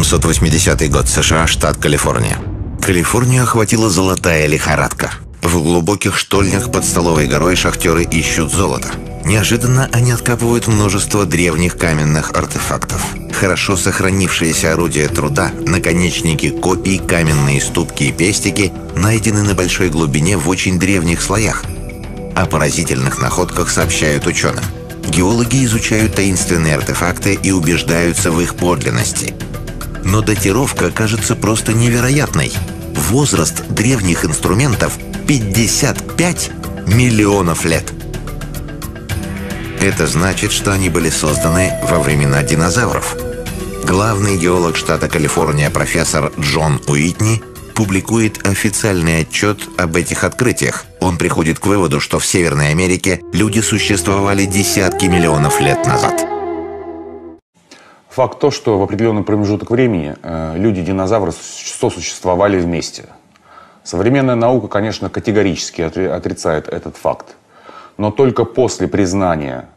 1880 год, США, штат Калифорния. Калифорнию охватила золотая лихорадка. В глубоких штольнях под Столовой горой шахтеры ищут золото. Неожиданно они откапывают множество древних каменных артефактов. Хорошо сохранившиеся орудия труда, наконечники копий, каменные ступки и пестики найдены на большой глубине в очень древних слоях. О поразительных находках сообщают ученым. Геологи изучают таинственные артефакты и убеждаются в их подлинности. Но датировка кажется просто невероятной. Возраст древних инструментов – 55 миллионов лет. Это значит, что они были созданы во времена динозавров. Главный геолог штата Калифорния профессор Джон Уитни публикует официальный отчет об этих открытиях. Он приходит к выводу, что в Северной Америке люди существовали десятки миллионов лет назад. Факт то, что в определенный промежуток времени э, люди и динозавры сосуществовали вместе. Современная наука, конечно, категорически отрицает этот факт. Но только после признания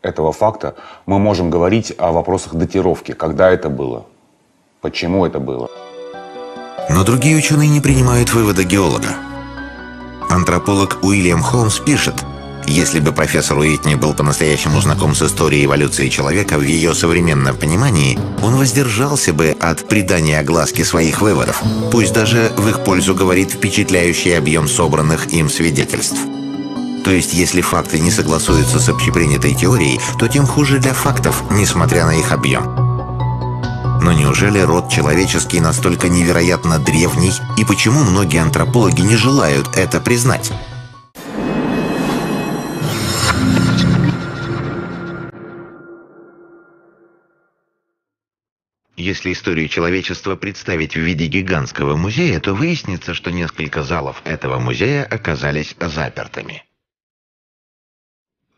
этого факта мы можем говорить о вопросах датировки, когда это было, почему это было. Но другие ученые не принимают вывода геолога. Антрополог Уильям Холмс пишет, если бы профессор Уитни был по-настоящему знаком с историей эволюции человека в ее современном понимании, он воздержался бы от придания огласки своих выводов, пусть даже в их пользу говорит впечатляющий объем собранных им свидетельств. То есть, если факты не согласуются с общепринятой теорией, то тем хуже для фактов, несмотря на их объем. Но неужели род человеческий настолько невероятно древний, и почему многие антропологи не желают это признать? Если историю человечества представить в виде гигантского музея, то выяснится, что несколько залов этого музея оказались запертыми.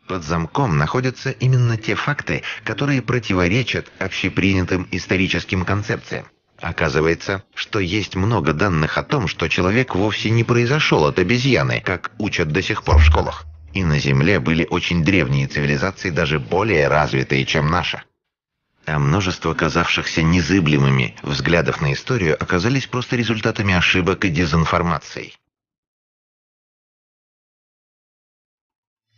Под замком находятся именно те факты, которые противоречат общепринятым историческим концепциям. Оказывается, что есть много данных о том, что человек вовсе не произошел от обезьяны, как учат до сих пор в школах. И на Земле были очень древние цивилизации, даже более развитые, чем наша. А множество казавшихся незыблемыми взглядов на историю оказались просто результатами ошибок и дезинформации.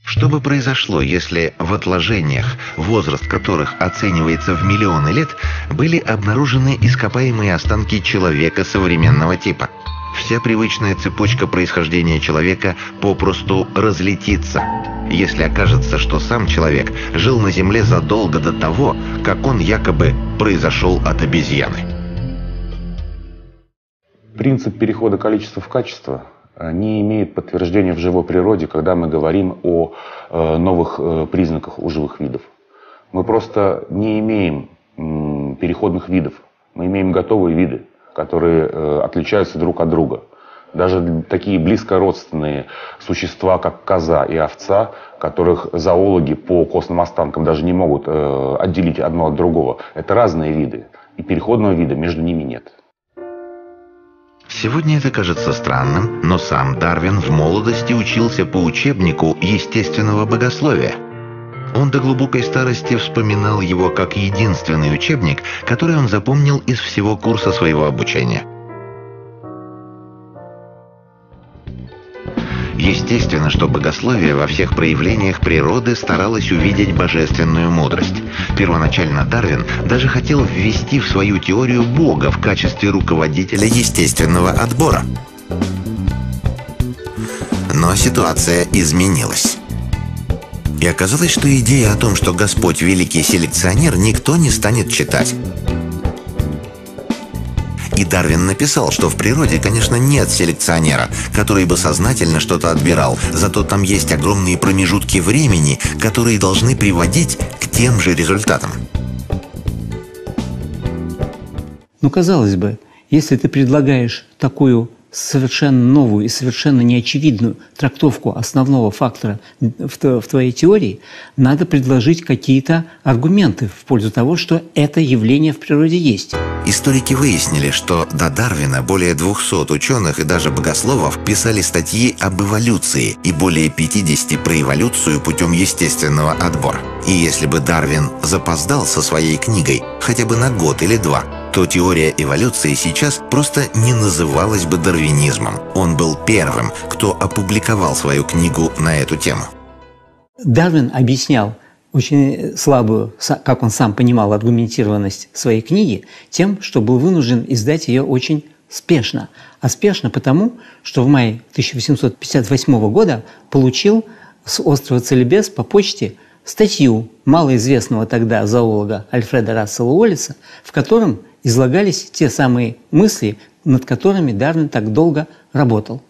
Что бы произошло, если в отложениях, возраст которых оценивается в миллионы лет, были обнаружены ископаемые останки человека современного типа? Вся привычная цепочка происхождения человека попросту разлетится, если окажется, что сам человек жил на Земле задолго до того, как он якобы произошел от обезьяны. Принцип перехода количества в качество Э, не имеет подтверждения в живой природе, когда мы говорим о э, новых э, признаках у живых видов. Мы просто не имеем переходных видов. Мы имеем готовые виды, которые отличаются друг от друга. Даже такие близкородственные существа, как коза и овца, которых зоологи по костным останкам даже не могут отделить одно от другого, это разные виды. И переходного вида между ними нет. Сегодня это кажется странным, но сам Дарвин в молодости учился по учебнику естественного богословия. Он до глубокой старости вспоминал его как единственный учебник, который он запомнил из всего курса своего обучения – Естественно, что богословие во всех проявлениях природы старалось увидеть божественную мудрость. Первоначально Дарвин даже хотел ввести в свою теорию Бога в качестве руководителя естественного отбора. Но ситуация изменилась. И оказалось, что идея о том, что Господь великий селекционер, никто не станет читать. И Дарвин написал, что в природе, конечно, нет селекционера, который бы сознательно что-то отбирал, зато там есть огромные промежутки времени, которые должны приводить к тем же результатам. Ну, казалось бы, если ты предлагаешь такую совершенно новую и совершенно неочевидную трактовку основного фактора в, твоей теории, надо предложить какие-то аргументы в пользу того, что это явление в природе есть. Историки выяснили, что до Дарвина более 200 ученых и даже богословов писали статьи об эволюции и более 50 про эволюцию путем естественного отбора. И если бы Дарвин запоздал со своей книгой хотя бы на год или два, то теория эволюции сейчас просто не называлась бы дарвинизмом. Он был первым, кто опубликовал свою книгу на эту тему. Дарвин объяснял очень слабую, как он сам понимал, аргументированность своей книги тем, что был вынужден издать ее очень спешно. А спешно потому, что в мае 1858 года получил с острова Целебес по почте статью малоизвестного тогда зоолога Альфреда Рассела Уоллиса, в котором излагались те самые мысли, над которыми Дарвин так долго работал.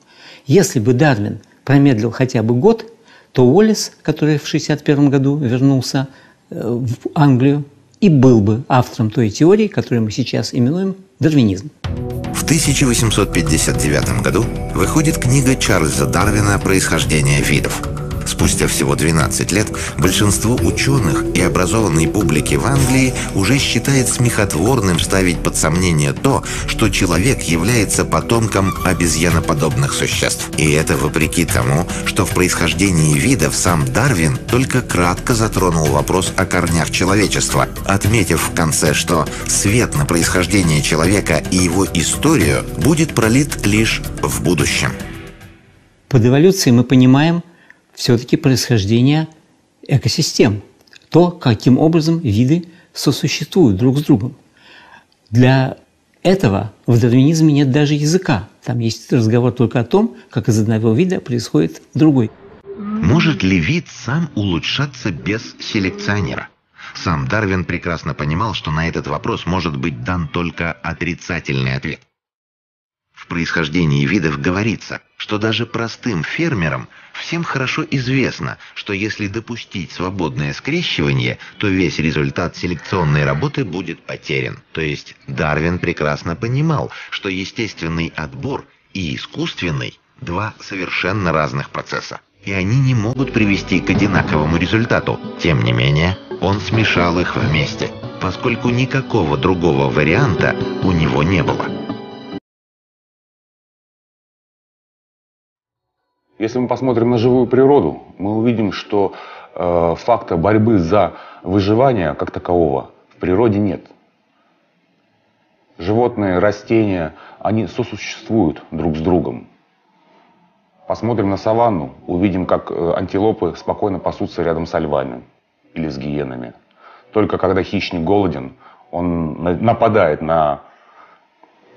Если бы Дарвин промедлил хотя бы год, то Уоллес, который в 1961 году вернулся э, в Англию, и был бы автором той теории, которую мы сейчас именуем дарвинизм. В 1859 году выходит книга Чарльза Дарвина «Происхождение видов», Спустя всего 12 лет большинство ученых и образованной публики в Англии уже считает смехотворным ставить под сомнение то, что человек является потомком обезьяноподобных существ. И это вопреки тому, что в происхождении видов сам Дарвин только кратко затронул вопрос о корнях человечества, отметив в конце, что свет на происхождение человека и его историю будет пролит лишь в будущем. Под эволюцией мы понимаем – все-таки происхождение экосистем, то, каким образом виды сосуществуют друг с другом. Для этого в дарвинизме нет даже языка. Там есть разговор только о том, как из одного вида происходит другой. Может ли вид сам улучшаться без селекционера? Сам Дарвин прекрасно понимал, что на этот вопрос может быть дан только отрицательный ответ. В происхождении видов говорится, что даже простым фермерам всем хорошо известно, что если допустить свободное скрещивание, то весь результат селекционной работы будет потерян. То есть Дарвин прекрасно понимал, что естественный отбор и искусственный – два совершенно разных процесса. И они не могут привести к одинаковому результату. Тем не менее, он смешал их вместе, поскольку никакого другого варианта у него не было. Если мы посмотрим на живую природу, мы увидим, что э, факта борьбы за выживание как такового в природе нет. Животные, растения, они сосуществуют друг с другом. Посмотрим на саванну, увидим, как э, антилопы спокойно пасутся рядом со львами или с гиенами. Только когда хищник голоден, он нападает на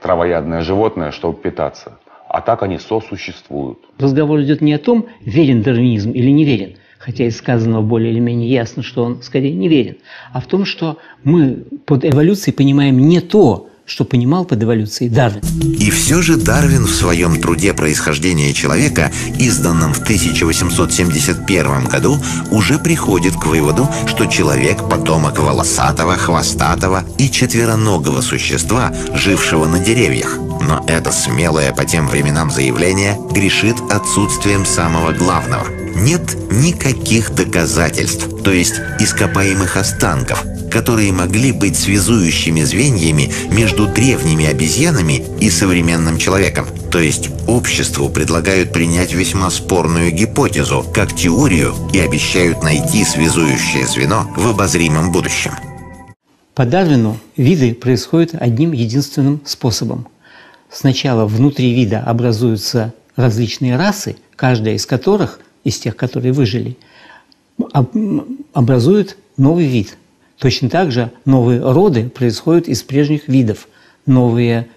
травоядное животное, чтобы питаться а так они сосуществуют. Разговор идет не о том, верен дарвинизм или не верен, хотя из сказанного более или менее ясно, что он скорее не верен, а в том, что мы под эволюцией понимаем не то, что понимал под эволюцией Дарвин. И все же Дарвин в своем труде «Происхождение человека», изданном в 1871 году, уже приходит к выводу, что человек – потомок волосатого, хвостатого и четвероногого существа, жившего на деревьях. Но это смелое по тем временам заявление грешит отсутствием самого главного. Нет никаких доказательств, то есть ископаемых останков, которые могли быть связующими звеньями между древними обезьянами и современным человеком. То есть обществу предлагают принять весьма спорную гипотезу, как теорию, и обещают найти связующее звено в обозримом будущем. По Дарвину виды происходят одним единственным способом. Сначала внутри вида образуются различные расы, каждая из которых, из тех, которые выжили, образует новый вид. Точно так же новые роды происходят из прежних видов, новые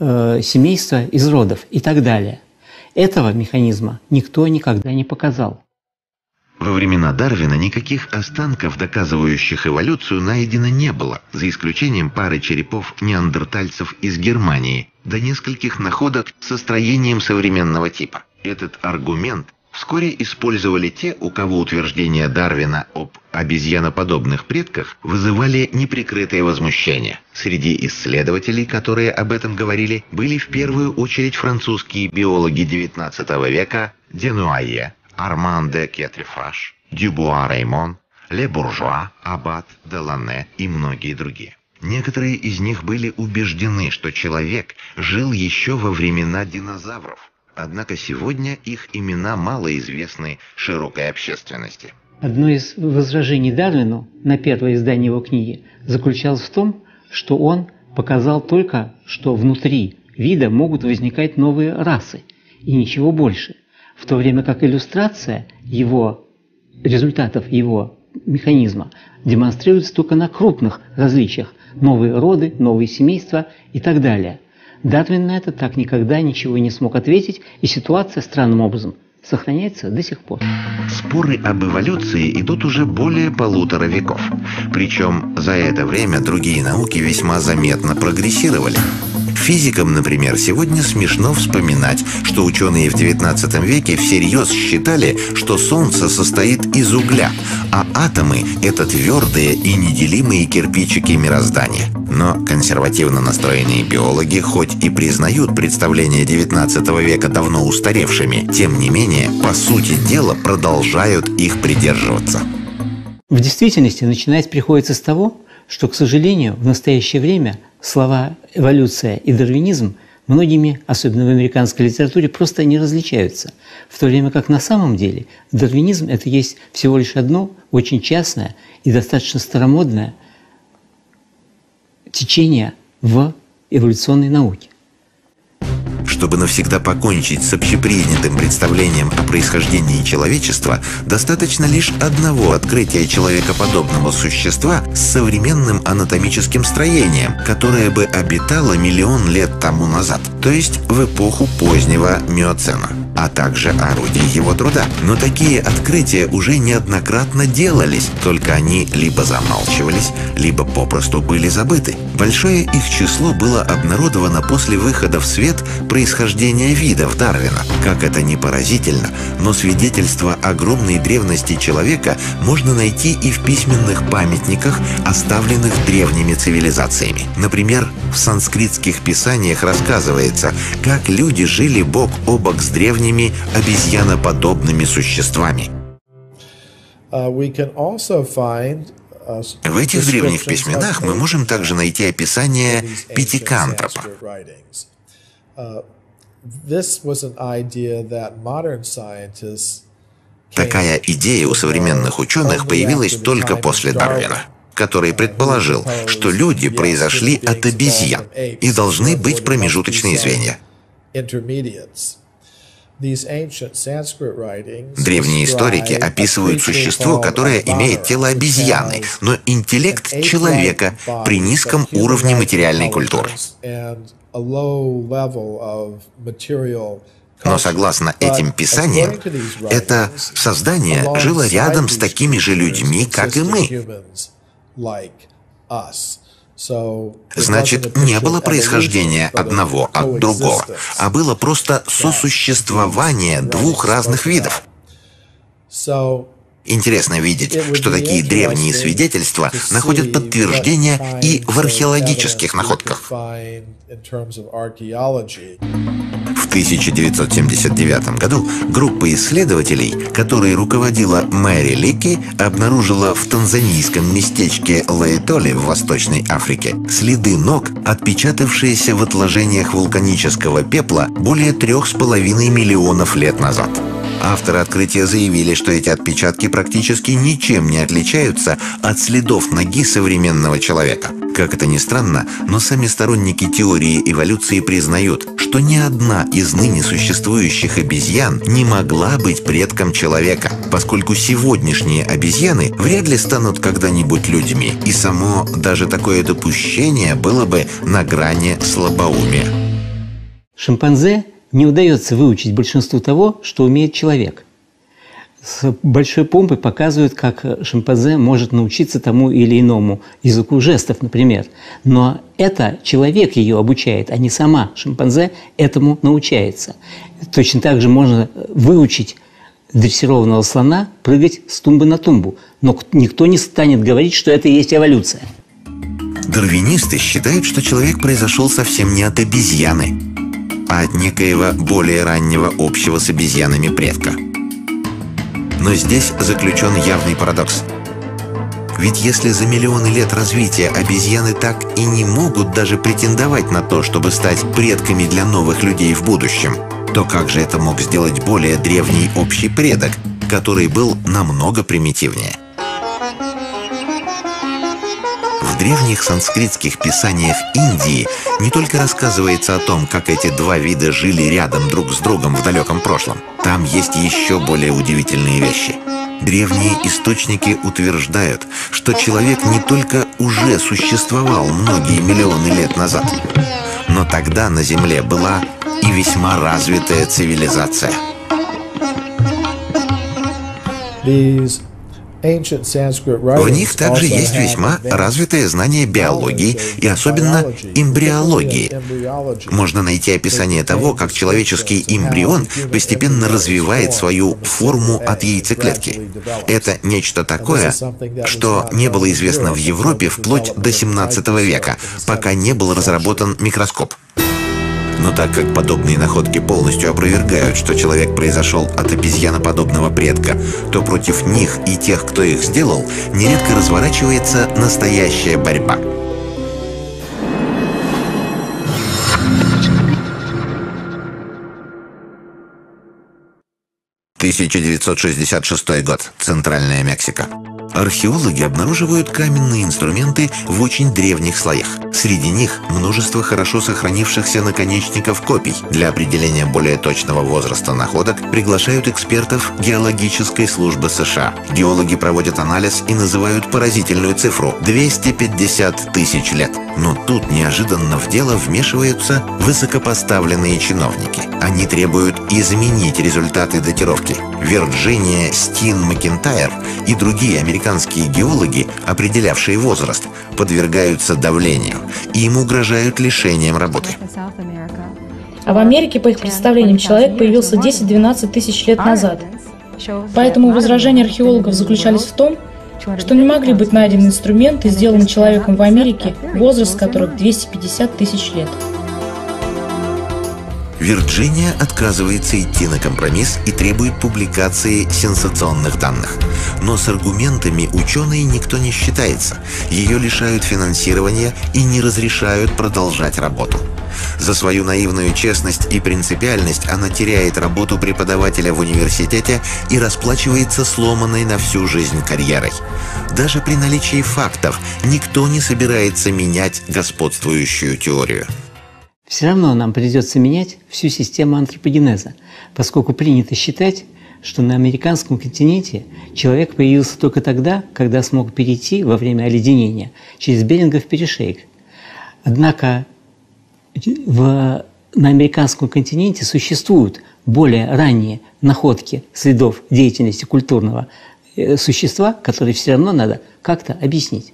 э, семейства из родов и так далее. Этого механизма никто никогда не показал. Во времена Дарвина никаких останков, доказывающих эволюцию, найдено не было, за исключением пары черепов неандертальцев из Германии, до нескольких находок со строением современного типа. Этот аргумент вскоре использовали те, у кого утверждения Дарвина об обезьяноподобных предках вызывали неприкрытое возмущение. Среди исследователей, которые об этом говорили, были в первую очередь французские биологи XIX века Денуае, Арман де Кетрифаш, Дюбуа Реймон, Ле Буржуа, Аббат, Делане и многие другие. Некоторые из них были убеждены, что человек жил еще во времена динозавров – Однако сегодня их имена мало известны широкой общественности. Одно из возражений Дарвину на первое издание его книги заключалось в том, что он показал только, что внутри вида могут возникать новые расы и ничего больше, в то время как иллюстрация его результатов его механизма демонстрируется только на крупных различиях – новые роды, новые семейства и так далее. Дарвин на это так никогда ничего не смог ответить, и ситуация странным образом сохраняется до сих пор. Споры об эволюции идут уже более полутора веков. Причем за это время другие науки весьма заметно прогрессировали. Физикам, например, сегодня смешно вспоминать, что ученые в XIX веке всерьез считали, что Солнце состоит из угля, а атомы — это твердые и неделимые кирпичики мироздания. Но консервативно настроенные биологи хоть и признают представления XIX века давно устаревшими, тем не менее, по сути дела, продолжают их придерживаться. В действительности начинать приходится с того, что, к сожалению, в настоящее время слова «эволюция» и «дарвинизм» многими, особенно в американской литературе, просто не различаются. В то время как на самом деле дарвинизм – это есть всего лишь одно очень частное и достаточно старомодное течение в эволюционной науке. Чтобы навсегда покончить с общепринятым представлением о происхождении человечества, достаточно лишь одного открытия человекоподобного существа с современным анатомическим строением, которое бы обитало миллион лет тому назад, то есть в эпоху позднего миоцена а также орудий его труда. Но такие открытия уже неоднократно делались, только они либо замалчивались, либо попросту были забыты. Большое их число было обнародовано после выхода в свет происхождения видов Дарвина. Как это не поразительно, но свидетельство огромной древности человека можно найти и в письменных памятниках, оставленных древними цивилизациями. Например, в санскритских писаниях рассказывается, как люди жили бок о бок с древними обезьяноподобными существами. Uh, uh, В этих древних письменах мы можем также найти описание пятикантропа. Такая идея у современных ученых появилась только после Дарвина который предположил, что люди произошли от обезьян и должны быть промежуточные звенья. Древние историки описывают существо, которое имеет тело обезьяны, но интеллект человека при низком уровне материальной культуры. Но согласно этим писаниям, это создание жило рядом с такими же людьми, как и мы. Значит, не было происхождения одного от другого, а было просто сосуществование двух разных видов. Интересно видеть, что такие древние свидетельства находят подтверждение и в археологических находках. В 1979 году группа исследователей, которой руководила Мэри Лики, обнаружила в танзанийском местечке Лаэтоли в Восточной Африке следы ног, отпечатавшиеся в отложениях вулканического пепла более трех с половиной миллионов лет назад. Авторы открытия заявили, что эти отпечатки практически ничем не отличаются от следов ноги современного человека. Как это ни странно, но сами сторонники теории эволюции признают, что ни одна из ныне существующих обезьян не могла быть предком человека, поскольку сегодняшние обезьяны вряд ли станут когда-нибудь людьми, и само даже такое допущение было бы на грани слабоумия. Шимпанзе не удается выучить большинству того, что умеет человек. С большой помпой показывают, как шимпанзе может научиться тому или иному языку жестов, например. Но это человек ее обучает, а не сама шимпанзе этому научается. Точно так же можно выучить дрессированного слона прыгать с тумбы на тумбу. Но никто не станет говорить, что это и есть эволюция. Дарвинисты считают, что человек произошел совсем не от обезьяны, а от некоего более раннего общего с обезьянами предка. Но здесь заключен явный парадокс. Ведь если за миллионы лет развития обезьяны так и не могут даже претендовать на то, чтобы стать предками для новых людей в будущем, то как же это мог сделать более древний общий предок, который был намного примитивнее? Древних санскритских писаниях Индии не только рассказывается о том, как эти два вида жили рядом друг с другом в далеком прошлом. Там есть еще более удивительные вещи. Древние источники утверждают, что человек не только уже существовал многие миллионы лет назад, но тогда на Земле была и весьма развитая цивилизация. These в них также есть весьма развитое знание биологии и особенно эмбриологии. Можно найти описание того, как человеческий эмбрион постепенно развивает свою форму от яйцеклетки. Это нечто такое, что не было известно в Европе вплоть до 17 века, пока не был разработан микроскоп. Но так как подобные находки полностью опровергают, что человек произошел от обезьяноподобного предка, то против них и тех, кто их сделал, нередко разворачивается настоящая борьба. «1966 год. Центральная Мексика». Археологи обнаруживают каменные инструменты в очень древних слоях. Среди них множество хорошо сохранившихся наконечников копий. Для определения более точного возраста находок приглашают экспертов геологической службы США. Геологи проводят анализ и называют поразительную цифру – 250 тысяч лет. Но тут неожиданно в дело вмешиваются высокопоставленные чиновники. Они требуют изменить результаты датировки. Вирджиния Стин Макентайр и другие американские геологи, определявшие возраст, подвергаются давлению и им угрожают лишением работы. А в Америке, по их представлениям, человек появился 10-12 тысяч лет назад. Поэтому возражения археологов заключались в том, что не могли быть найдены инструменты, сделанные человеком в Америке, возраст которых 250 тысяч лет. Вирджиния отказывается идти на компромисс и требует публикации сенсационных данных. Но с аргументами ученые никто не считается. Ее лишают финансирования и не разрешают продолжать работу. За свою наивную честность и принципиальность она теряет работу преподавателя в университете и расплачивается сломанной на всю жизнь карьерой. Даже при наличии фактов никто не собирается менять господствующую теорию. Все равно нам придется менять всю систему антропогенеза, поскольку принято считать, что на американском континенте человек появился только тогда, когда смог перейти во время оледенения через Берингов перешейк. Однако в, на американском континенте существуют более ранние находки следов деятельности культурного э, существа, которые все равно надо как-то объяснить.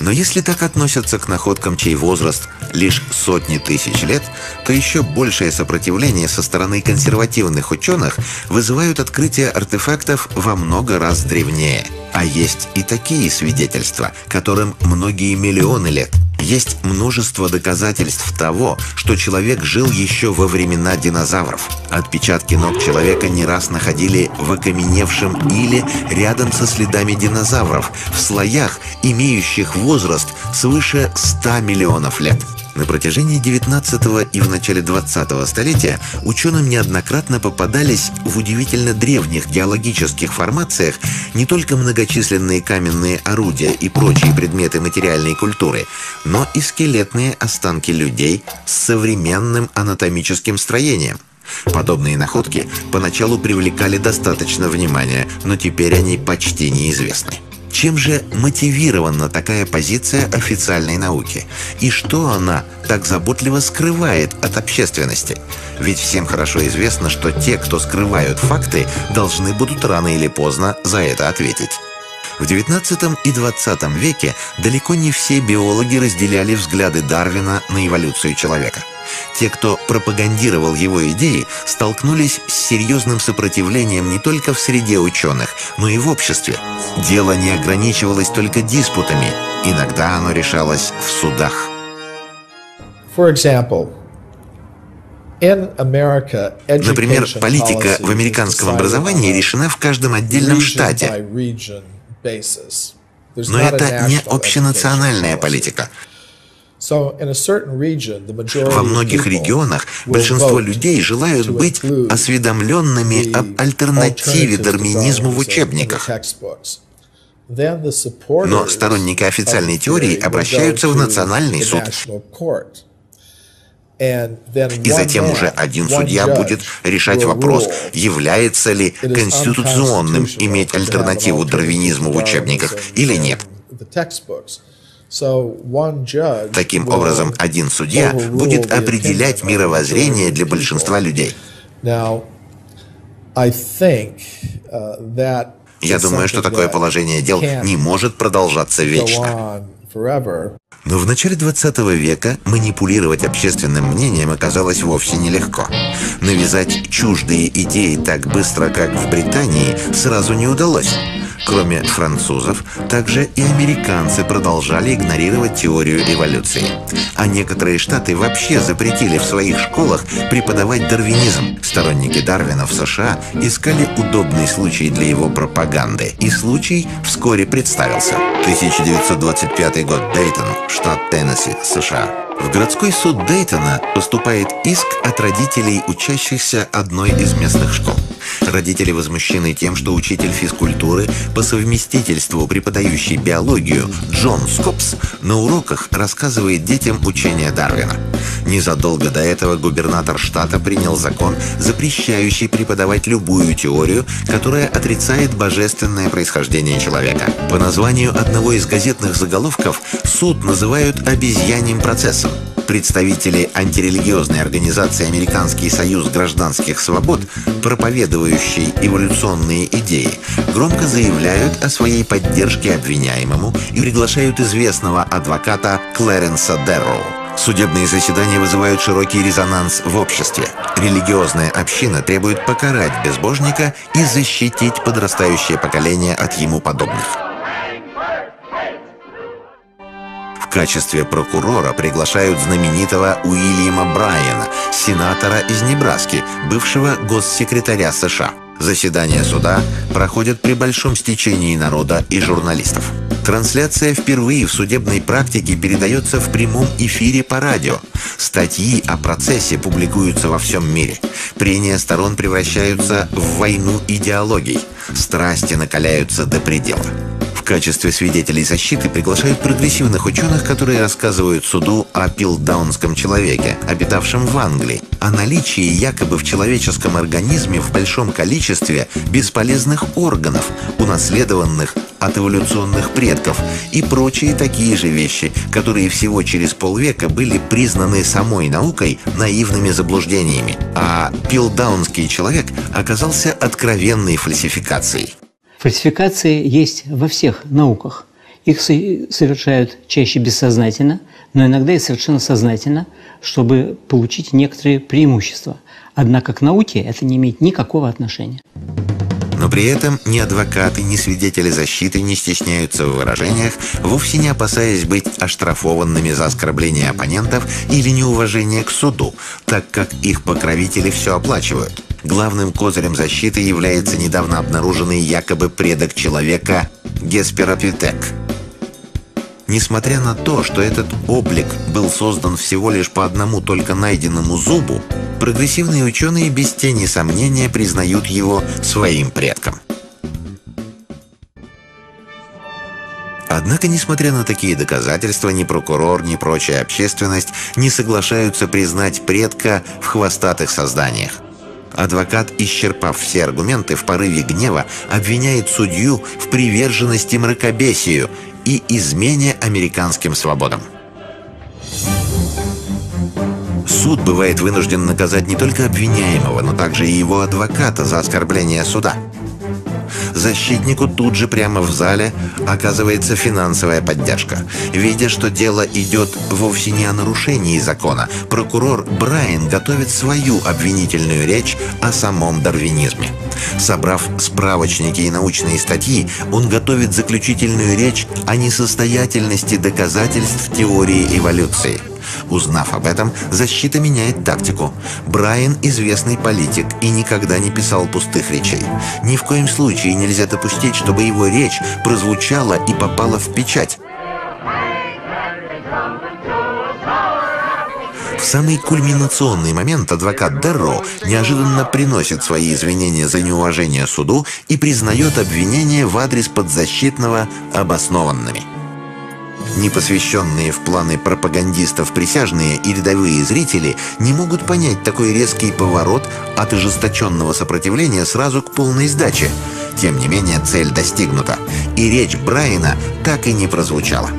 Но если так относятся к находкам, чей возраст лишь сотни тысяч лет, то еще большее сопротивление со стороны консервативных ученых вызывают открытие артефактов во много раз древнее. А есть и такие свидетельства, которым многие миллионы лет. Есть множество доказательств того, что человек жил еще во времена динозавров. Отпечатки ног человека не раз находили в окаменевшем иле рядом со следами динозавров, в слоях, имеющих возраст свыше 100 миллионов лет. На протяжении 19 и в начале 20 столетия ученым неоднократно попадались в удивительно древних геологических формациях не только многочисленные каменные орудия и прочие предметы материальной культуры, но и скелетные останки людей с современным анатомическим строением. Подобные находки поначалу привлекали достаточно внимания, но теперь они почти неизвестны. Чем же мотивирована такая позиция официальной науки? И что она так заботливо скрывает от общественности? Ведь всем хорошо известно, что те, кто скрывают факты, должны будут рано или поздно за это ответить. В XIX и XX веке далеко не все биологи разделяли взгляды Дарвина на эволюцию человека – те, кто пропагандировал его идеи, столкнулись с серьезным сопротивлением не только в среде ученых, но и в обществе. Дело не ограничивалось только диспутами, иногда оно решалось в судах. Например, политика в американском образовании решена в каждом отдельном штате. Но это не общенациональная политика. Во многих регионах большинство людей желают быть осведомленными об альтернативе дарвинизму в учебниках. Но сторонники официальной теории обращаются в Национальный суд. И затем уже один судья будет решать вопрос, является ли конституционным иметь альтернативу дарвинизму в учебниках или нет. Таким образом, один судья будет определять мировоззрение для большинства людей. Я думаю, что такое положение дел не может продолжаться вечно. Но в начале 20 века манипулировать общественным мнением оказалось вовсе нелегко. Навязать чуждые идеи так быстро, как в Британии, сразу не удалось. Кроме французов, также и американцы продолжали игнорировать теорию эволюции. А некоторые штаты вообще запретили в своих школах преподавать дарвинизм. Сторонники Дарвина в США искали удобный случай для его пропаганды. И случай вскоре представился. 1925 год, Дейтон, штат Теннесси, США. В городской суд Дейтона поступает иск от родителей учащихся одной из местных школ. Родители возмущены тем, что учитель физкультуры по совместительству преподающий биологию Джон Скопс на уроках рассказывает детям учение Дарвина. Незадолго до этого губернатор штата принял закон, запрещающий преподавать любую теорию, которая отрицает божественное происхождение человека. По названию одного из газетных заголовков суд называют обезьяним процессом. Представители антирелигиозной организации Американский союз гражданских свобод, проповедующий эволюционные идеи, громко заявляют о своей поддержке обвиняемому и приглашают известного адвоката Клэренса Дерроу. Судебные заседания вызывают широкий резонанс в обществе. Религиозная община требует покарать безбожника и защитить подрастающее поколение от ему подобных. Качестве прокурора приглашают знаменитого Уильяма Брайана, сенатора из Небраски, бывшего госсекретаря США. Заседания суда проходят при большом стечении народа и журналистов. Трансляция впервые в судебной практике передается в прямом эфире по радио. Статьи о процессе публикуются во всем мире. Прения сторон превращаются в войну идеологий. Страсти накаляются до предела качестве свидетелей защиты приглашают прогрессивных ученых, которые рассказывают суду о пилдаунском человеке, обитавшем в Англии, о наличии якобы в человеческом организме в большом количестве бесполезных органов, унаследованных от эволюционных предков и прочие такие же вещи, которые всего через полвека были признаны самой наукой наивными заблуждениями. А пилдаунский человек оказался откровенной фальсификацией. Фальсификации есть во всех науках. Их совершают чаще бессознательно, но иногда и совершенно сознательно, чтобы получить некоторые преимущества. Однако к науке это не имеет никакого отношения. Но при этом ни адвокаты, ни свидетели защиты не стесняются в выражениях, вовсе не опасаясь быть оштрафованными за оскорбление оппонентов или неуважение к суду, так как их покровители все оплачивают. Главным козырем защиты является недавно обнаруженный якобы предок человека Гесперопитек. Несмотря на то, что этот облик был создан всего лишь по одному только найденному зубу, прогрессивные ученые без тени сомнения признают его своим предком. Однако, несмотря на такие доказательства, ни прокурор, ни прочая общественность не соглашаются признать предка в хвостатых созданиях. Адвокат, исчерпав все аргументы, в порыве гнева обвиняет судью в приверженности мракобесию и измене американским свободам. Суд бывает вынужден наказать не только обвиняемого, но также и его адвоката за оскорбление суда – Защитнику тут же прямо в зале оказывается финансовая поддержка. Видя, что дело идет вовсе не о нарушении закона, прокурор Брайан готовит свою обвинительную речь о самом дарвинизме. Собрав справочники и научные статьи, он готовит заключительную речь о несостоятельности доказательств теории эволюции – Узнав об этом, защита меняет тактику. Брайан – известный политик и никогда не писал пустых речей. Ни в коем случае нельзя допустить, чтобы его речь прозвучала и попала в печать. В самый кульминационный момент адвокат Дерро неожиданно приносит свои извинения за неуважение суду и признает обвинения в адрес подзащитного обоснованными. Непосвященные в планы пропагандистов присяжные и рядовые зрители не могут понять такой резкий поворот от ожесточенного сопротивления сразу к полной сдаче. Тем не менее, цель достигнута, и речь Брайана так и не прозвучала.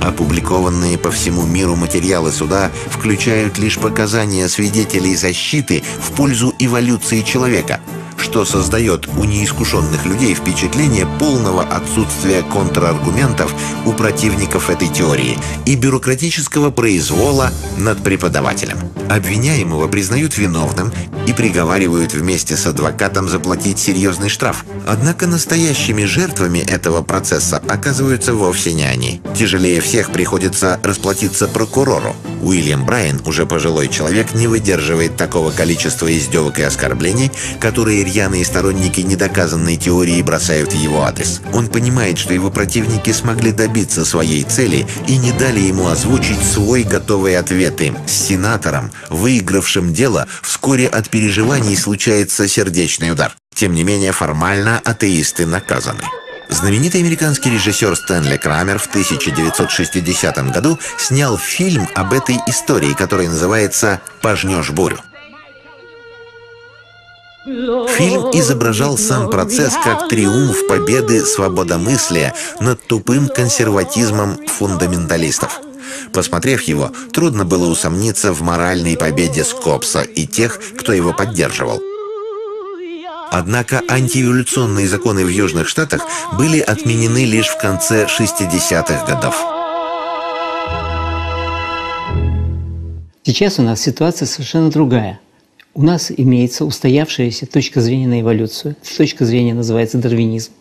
Опубликованные по всему миру материалы суда включают лишь показания свидетелей защиты в пользу эволюции человека – что создает у неискушенных людей впечатление полного отсутствия контраргументов у противников этой теории и бюрократического произвола над преподавателем. Обвиняемого признают виновным и приговаривают вместе с адвокатом заплатить серьезный штраф. Однако настоящими жертвами этого процесса оказываются вовсе не они. Тяжелее всех приходится расплатиться прокурору. Уильям Брайан, уже пожилой человек, не выдерживает такого количества издевок и оскорблений, которые рьяные сторонники недоказанной теории бросают его адрес. Он понимает, что его противники смогли добиться своей цели и не дали ему озвучить свой готовый ответ им. С сенатором, выигравшим дело, вскоре от переживаний случается сердечный удар. Тем не менее, формально атеисты наказаны. Знаменитый американский режиссер Стэнли Крамер в 1960 году снял фильм об этой истории, который называется «Пожнешь бурю». Фильм изображал сам процесс как триумф победы свободомыслия над тупым консерватизмом фундаменталистов. Посмотрев его, трудно было усомниться в моральной победе Скопса и тех, кто его поддерживал. Однако антиэволюционные законы в Южных Штатах были отменены лишь в конце 60-х годов. Сейчас у нас ситуация совершенно другая. У нас имеется устоявшаяся точка зрения на эволюцию. Эта точка зрения называется дарвинизм.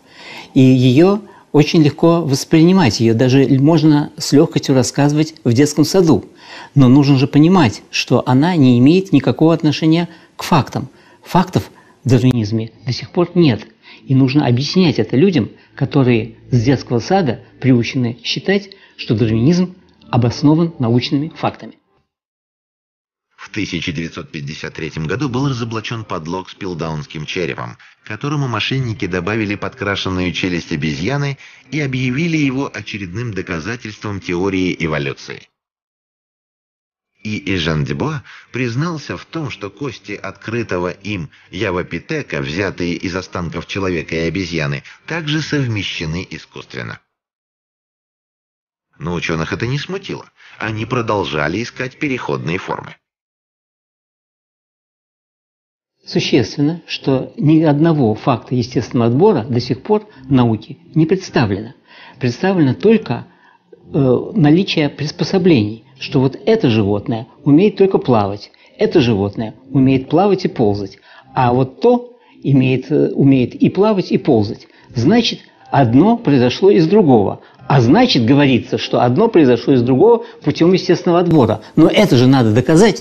И ее очень легко воспринимать, ее даже можно с легкостью рассказывать в детском саду. Но нужно же понимать, что она не имеет никакого отношения к фактам. Фактов в дарвинизме до сих пор нет. И нужно объяснять это людям, которые с детского сада приучены считать, что дарвинизм обоснован научными фактами. В 1953 году был разоблачен подлог с пилдаунским черепом, которому мошенники добавили подкрашенную челюсть обезьяны и объявили его очередным доказательством теории эволюции. И Эжен Дебуа признался в том, что кости открытого им явопитека, взятые из останков человека и обезьяны, также совмещены искусственно. Но ученых это не смутило. Они продолжали искать переходные формы. Существенно, что ни одного факта естественного отбора до сих пор науке не представлено. Представлено только э, наличие приспособлений что вот это животное умеет только плавать, это животное умеет плавать и ползать, а вот то имеет, э, умеет и плавать, и ползать. Значит, одно произошло из другого. А значит, говорится, что одно произошло из другого путем естественного отбора. Но это же надо доказать.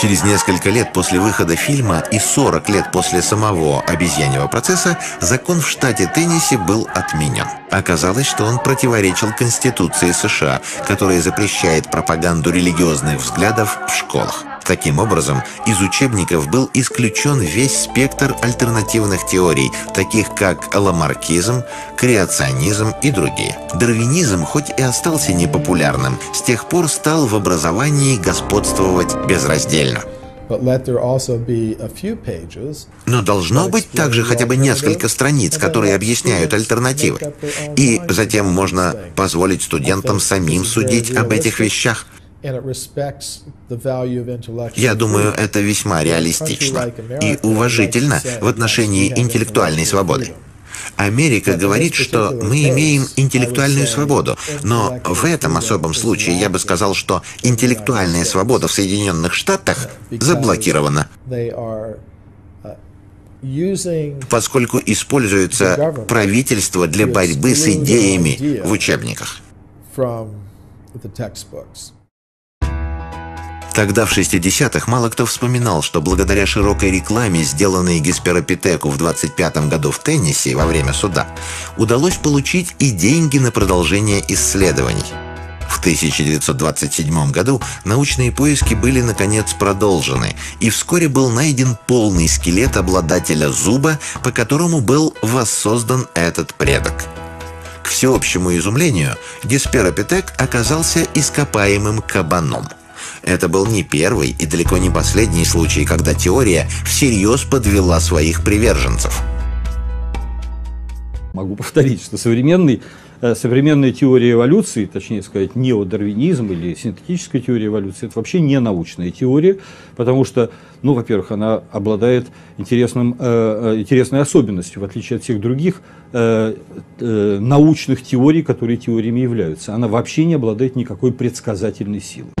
Через несколько лет после выхода фильма и 40 лет после самого обезьяньего процесса закон в штате Теннесси был отменен. Оказалось, что он противоречил Конституции США, которая запрещает пропаганду религиозных взглядов в школах. Таким образом, из учебников был исключен весь спектр альтернативных теорий, таких как ламаркизм, креационизм и другие. Дарвинизм, хоть и остался непопулярным, с тех пор стал в образовании господствовать безраздельно. Но должно быть также хотя бы несколько страниц, которые объясняют альтернативы. И затем можно позволить студентам самим судить об этих вещах. Я думаю, это весьма реалистично и уважительно в отношении интеллектуальной свободы. Америка говорит, что мы имеем интеллектуальную свободу, но в этом особом случае я бы сказал, что интеллектуальная свобода в Соединенных Штатах заблокирована поскольку используется правительство для борьбы с идеями в учебниках. Тогда, в 60-х, мало кто вспоминал, что благодаря широкой рекламе, сделанной Гесперопитеку в 25 году в Теннесси во время суда, удалось получить и деньги на продолжение исследований. В 1927 году научные поиски были наконец продолжены, и вскоре был найден полный скелет обладателя зуба, по которому был воссоздан этот предок. К всеобщему изумлению, Гесперопитек оказался ископаемым кабаном. Это был не первый и далеко не последний случай, когда теория всерьез подвела своих приверженцев. Могу повторить, что современный Э, современная теория эволюции, точнее сказать, неодарвинизм или синтетическая теория эволюции, это вообще не научная теория, потому что, ну, во-первых, она обладает интересным, э, э интересной особенностью, в отличие от всех других научных теорий, которые теориями являются. Она вообще не обладает никакой предсказательной силой.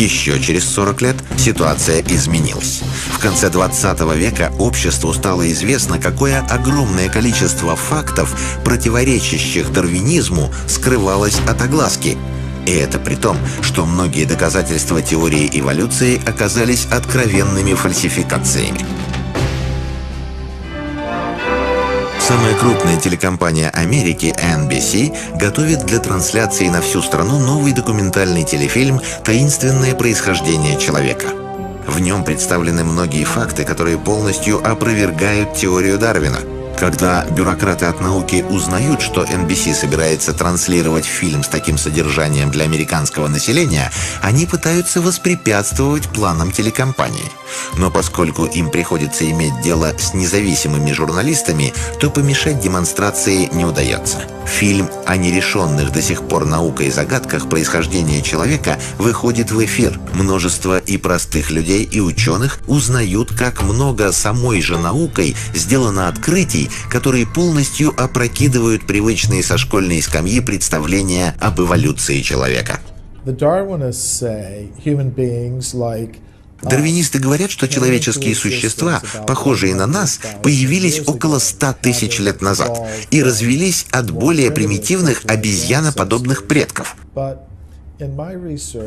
Еще через 40 лет ситуация изменилась. В конце 20 века обществу стало известно, какое огромное количество фактов, противоречащих дарвинизму, скрывалось от огласки. И это при том, что многие доказательства теории эволюции оказались откровенными фальсификациями. Самая крупная телекомпания Америки, NBC, готовит для трансляции на всю страну новый документальный телефильм «Таинственное происхождение человека». В нем представлены многие факты, которые полностью опровергают теорию Дарвина – когда бюрократы от науки узнают, что NBC собирается транслировать фильм с таким содержанием для американского населения, они пытаются воспрепятствовать планам телекомпании. Но поскольку им приходится иметь дело с независимыми журналистами, то помешать демонстрации не удается. Фильм о нерешенных до сих пор наукой загадках происхождения человека выходит в эфир. Множество и простых людей, и ученых узнают, как много самой же наукой сделано открытий, которые полностью опрокидывают привычные со школьной скамьи представления об эволюции человека. Like Дарвинисты говорят, что человеческие существа, похожие на нас, появились около 100 тысяч лет назад и развелись от более примитивных обезьяноподобных предков.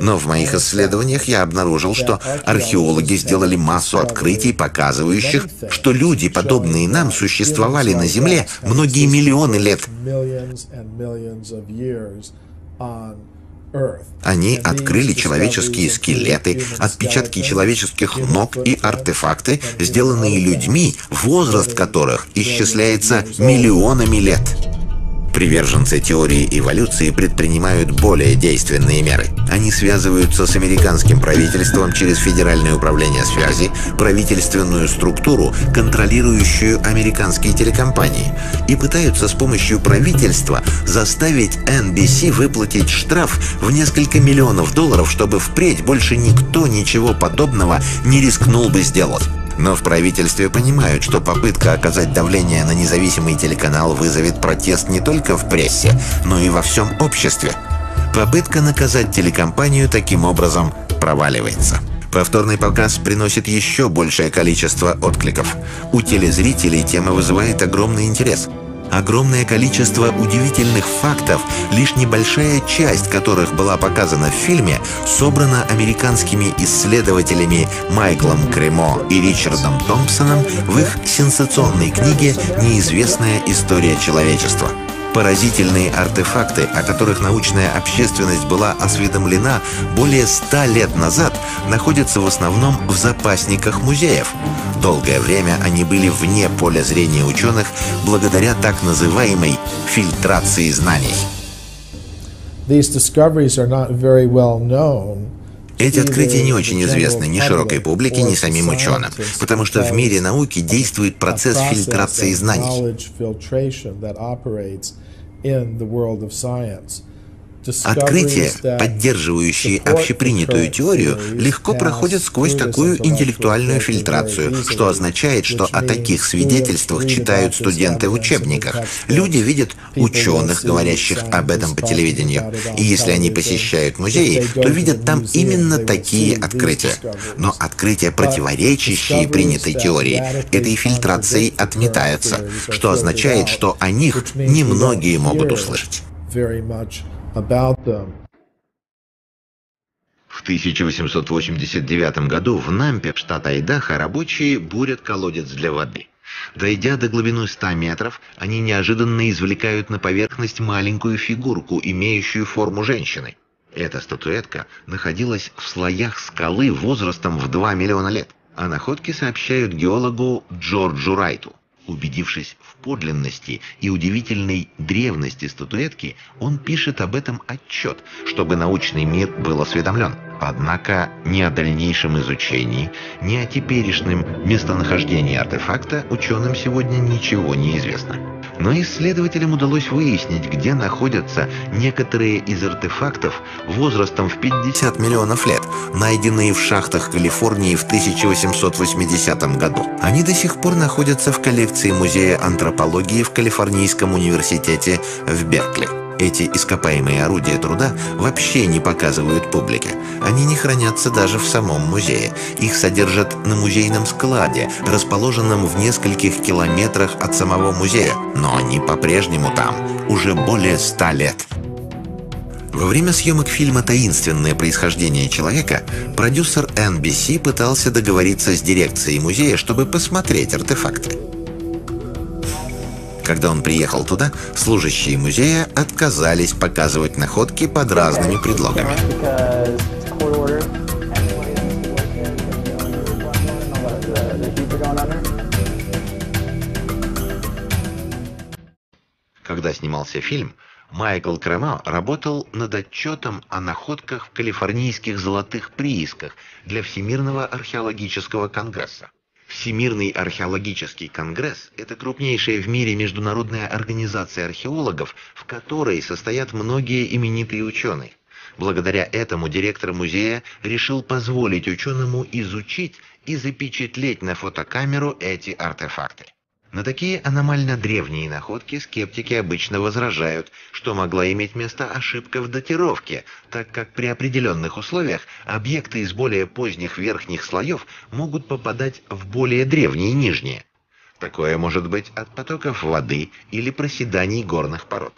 Но в моих исследованиях я обнаружил, что археологи сделали массу открытий, показывающих, что люди, подобные нам, существовали на Земле многие миллионы лет. Они открыли человеческие скелеты, отпечатки человеческих ног и артефакты, сделанные людьми, возраст которых исчисляется миллионами лет. Приверженцы теории эволюции предпринимают более действенные меры. Они связываются с американским правительством через Федеральное управление связи, правительственную структуру, контролирующую американские телекомпании, и пытаются с помощью правительства заставить NBC выплатить штраф в несколько миллионов долларов, чтобы впредь больше никто ничего подобного не рискнул бы сделать. Но в правительстве понимают, что попытка оказать давление на независимый телеканал вызовет протест не только в прессе, но и во всем обществе. Попытка наказать телекомпанию таким образом проваливается. Повторный показ приносит еще большее количество откликов. У телезрителей тема вызывает огромный интерес – огромное количество удивительных фактов, лишь небольшая часть которых была показана в фильме, собрана американскими исследователями Майклом Кремо и Ричардом Томпсоном в их сенсационной книге «Неизвестная история человечества». Поразительные артефакты, о которых научная общественность была осведомлена более ста лет назад, находятся в основном в запасниках музеев. Долгое время они были вне поля зрения ученых благодаря так называемой фильтрации знаний. Эти открытия не очень известны ни широкой публике, ни самим ученым, потому что в мире науки действует процесс фильтрации знаний. Открытия, поддерживающие общепринятую теорию, легко проходят сквозь такую интеллектуальную фильтрацию, что означает, что о таких свидетельствах читают студенты в учебниках. Люди видят ученых, говорящих об этом по телевидению. И если они посещают музеи, то видят там именно такие открытия. Но открытия, противоречащие принятой теории, этой фильтрацией отметаются, что означает, что о них немногие могут услышать. В 1889 году в Нампе, штат Айдахо, рабочие бурят колодец для воды. Дойдя до глубины 100 метров, они неожиданно извлекают на поверхность маленькую фигурку, имеющую форму женщины. Эта статуэтка находилась в слоях скалы возрастом в 2 миллиона лет. О находке сообщают геологу Джорджу Райту. Убедившись в подлинности и удивительной древности статуэтки, он пишет об этом отчет, чтобы научный мир был осведомлен. Однако ни о дальнейшем изучении, ни о теперешнем местонахождении артефакта ученым сегодня ничего не известно. Но исследователям удалось выяснить, где находятся некоторые из артефактов возрастом в 50 миллионов лет, найденные в шахтах Калифорнии в 1880 году. Они до сих пор находятся в коллекции Музея антропологии в Калифорнийском университете в Беркли. Эти ископаемые орудия труда вообще не показывают публике. Они не хранятся даже в самом музее. Их содержат на музейном складе, расположенном в нескольких километрах от самого музея. Но они по-прежнему там, уже более ста лет. Во время съемок фильма «Таинственное происхождение человека» продюсер NBC пытался договориться с дирекцией музея, чтобы посмотреть артефакты. Когда он приехал туда, служащие музея отказались показывать находки под разными предлогами. Когда снимался фильм, Майкл Кремо работал над отчетом о находках в калифорнийских золотых приисках для Всемирного археологического конгресса. Всемирный археологический конгресс – это крупнейшая в мире международная организация археологов, в которой состоят многие именитые ученые. Благодаря этому директор музея решил позволить ученому изучить и запечатлеть на фотокамеру эти артефакты. На такие аномально древние находки скептики обычно возражают, что могла иметь место ошибка в датировке, так как при определенных условиях объекты из более поздних верхних слоев могут попадать в более древние нижние. Такое может быть от потоков воды или проседаний горных пород.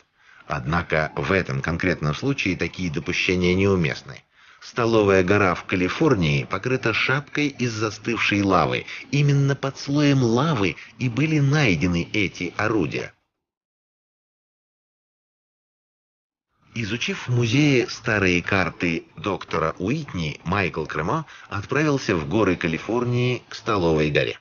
Однако в этом конкретном случае такие допущения неуместны. Столовая гора в Калифорнии покрыта шапкой из застывшей лавы. Именно под слоем лавы и были найдены эти орудия. Изучив в музее старые карты доктора Уитни, Майкл Кремо отправился в горы Калифорнии к Столовой горе.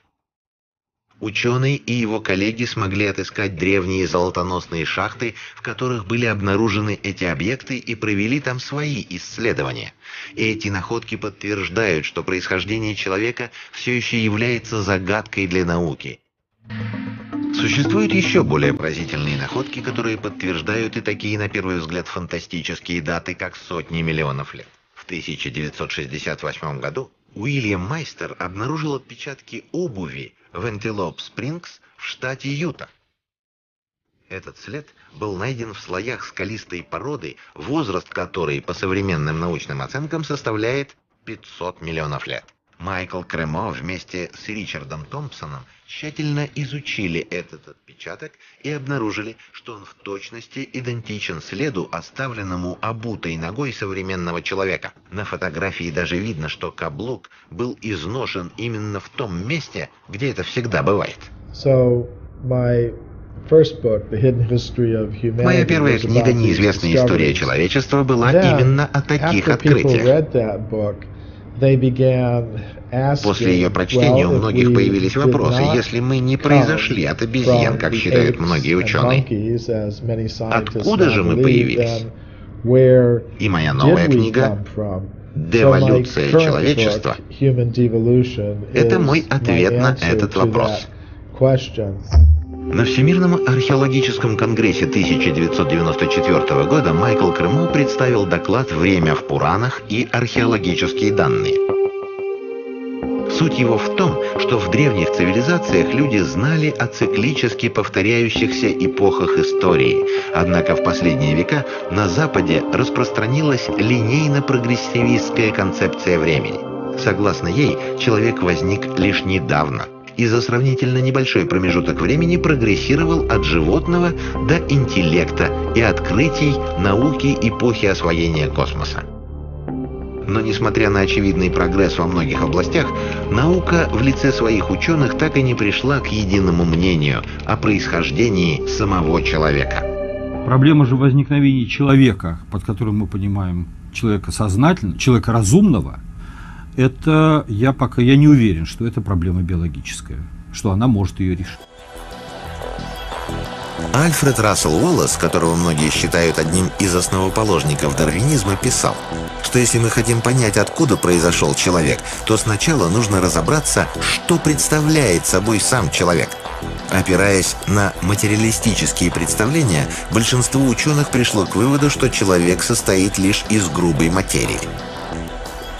Ученый и его коллеги смогли отыскать древние золотоносные шахты, в которых были обнаружены эти объекты и провели там свои исследования. Эти находки подтверждают, что происхождение человека все еще является загадкой для науки. Существуют еще более поразительные находки, которые подтверждают и такие, на первый взгляд, фантастические даты, как сотни миллионов лет. В 1968 году Уильям Майстер обнаружил отпечатки обуви в Антилоп Спрингс в штате Юта. Этот след был найден в слоях скалистой породы, возраст которой по современным научным оценкам составляет 500 миллионов лет. Майкл Кремо вместе с Ричардом Томпсоном тщательно изучили этот отпечаток и обнаружили, что он в точности идентичен следу, оставленному обутой ногой современного человека. На фотографии даже видно, что каблук был изношен именно в том месте, где это всегда бывает. So, my Моя первая книга «Неизвестная история человечества» была именно о таких открытиях. После ее прочтения у многих появились вопросы, если мы не произошли от обезьян, как считают многие ученые, откуда же мы появились? И моя новая книга «Деволюция человечества» — это мой ответ на этот вопрос. На Всемирном археологическом конгрессе 1994 года Майкл Крыму представил доклад «Время в Пуранах и археологические данные». Суть его в том, что в древних цивилизациях люди знали о циклически повторяющихся эпохах истории, однако в последние века на Западе распространилась линейно-прогрессивистская концепция времени. Согласно ей, человек возник лишь недавно – и за сравнительно небольшой промежуток времени прогрессировал от животного до интеллекта и открытий науки эпохи освоения космоса. Но несмотря на очевидный прогресс во многих областях, наука в лице своих ученых так и не пришла к единому мнению о происхождении самого человека. Проблема же возникновения человека, под которым мы понимаем человека сознательного, человека разумного, это я пока я не уверен, что это проблема биологическая, что она может ее решить. Альфред Рассел Уоллес, которого многие считают одним из основоположников дарвинизма, писал, что если мы хотим понять, откуда произошел человек, то сначала нужно разобраться, что представляет собой сам человек. Опираясь на материалистические представления, большинство ученых пришло к выводу, что человек состоит лишь из грубой материи.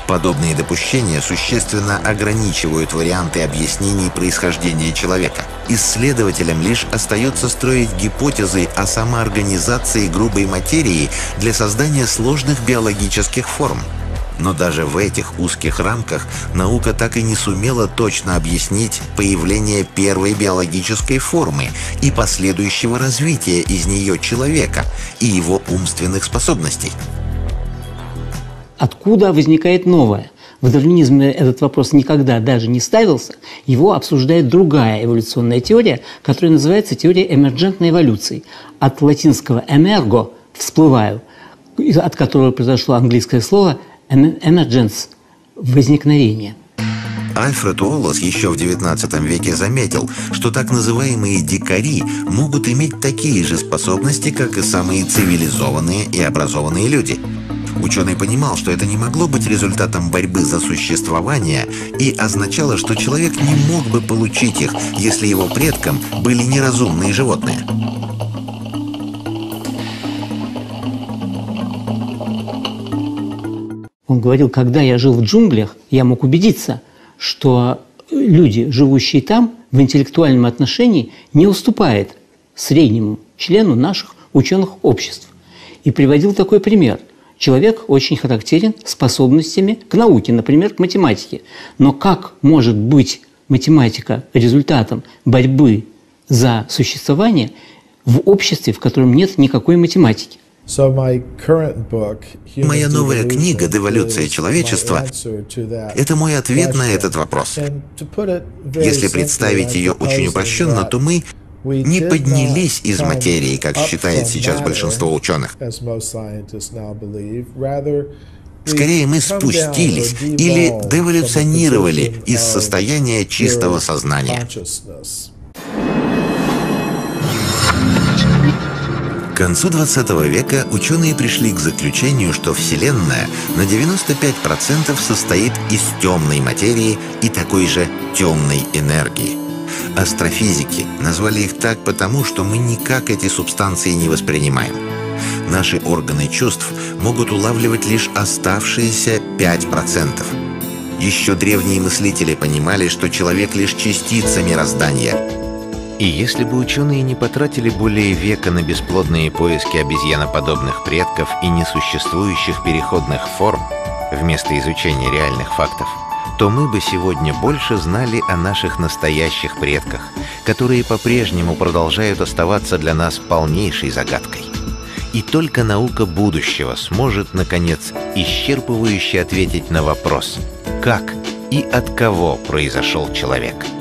Подобные допущения существенно ограничивают варианты объяснений происхождения человека. Исследователям лишь остается строить гипотезы о самоорганизации грубой материи для создания сложных биологических форм. Но даже в этих узких рамках наука так и не сумела точно объяснить появление первой биологической формы и последующего развития из нее человека и его умственных способностей. Откуда возникает новое? В дарвинизме этот вопрос никогда даже не ставился. Его обсуждает другая эволюционная теория, которая называется теория эмерджентной эволюции. От латинского «эмерго» – «всплываю», от которого произошло английское слово «emergence» – «возникновение». Альфред Уоллес еще в XIX веке заметил, что так называемые дикари могут иметь такие же способности, как и самые цивилизованные и образованные люди – Ученый понимал, что это не могло быть результатом борьбы за существование и означало, что человек не мог бы получить их, если его предком были неразумные животные. Он говорил, когда я жил в джунглях, я мог убедиться, что люди, живущие там, в интеллектуальном отношении не уступает среднему члену наших ученых обществ. И приводил такой пример – человек очень характерен способностями к науке, например, к математике. Но как может быть математика результатом борьбы за существование в обществе, в котором нет никакой математики? Моя новая книга «Деволюция человечества» — это мой ответ на этот вопрос. Если представить ее очень упрощенно, то мы не поднялись из материи, как считает сейчас большинство ученых. Скорее, мы спустились или деволюционировали из состояния чистого сознания. К концу 20 века ученые пришли к заключению, что Вселенная на 95% состоит из темной материи и такой же темной энергии. Астрофизики назвали их так потому, что мы никак эти субстанции не воспринимаем. Наши органы чувств могут улавливать лишь оставшиеся 5%. Еще древние мыслители понимали, что человек лишь частица мироздания. И если бы ученые не потратили более века на бесплодные поиски обезьяноподобных предков и несуществующих переходных форм, вместо изучения реальных фактов – то мы бы сегодня больше знали о наших настоящих предках, которые по-прежнему продолжают оставаться для нас полнейшей загадкой. И только наука будущего сможет, наконец, исчерпывающе ответить на вопрос, как и от кого произошел человек –